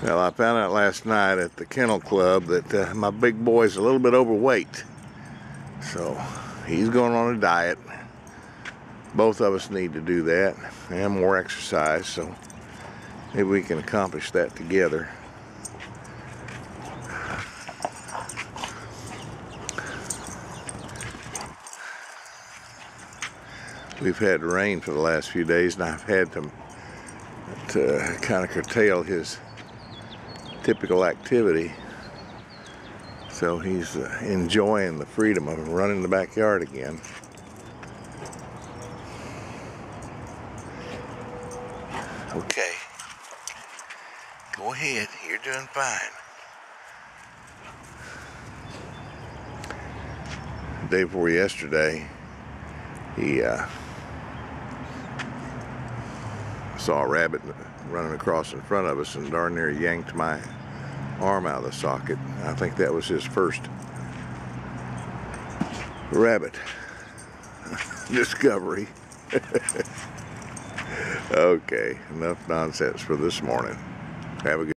Well, I found out last night at the kennel club that uh, my big boy's a little bit overweight. So he's going on a diet. Both of us need to do that and more exercise. So maybe we can accomplish that together. We've had rain for the last few days and I've had to, to kind of curtail his typical activity. So he's uh, enjoying the freedom of running the backyard again. Okay. Go ahead. You're doing fine. day before yesterday, he uh, saw a rabbit running across in front of us and darn near yanked my arm out of the socket. I think that was his first rabbit discovery. okay, enough nonsense for this morning. Have a good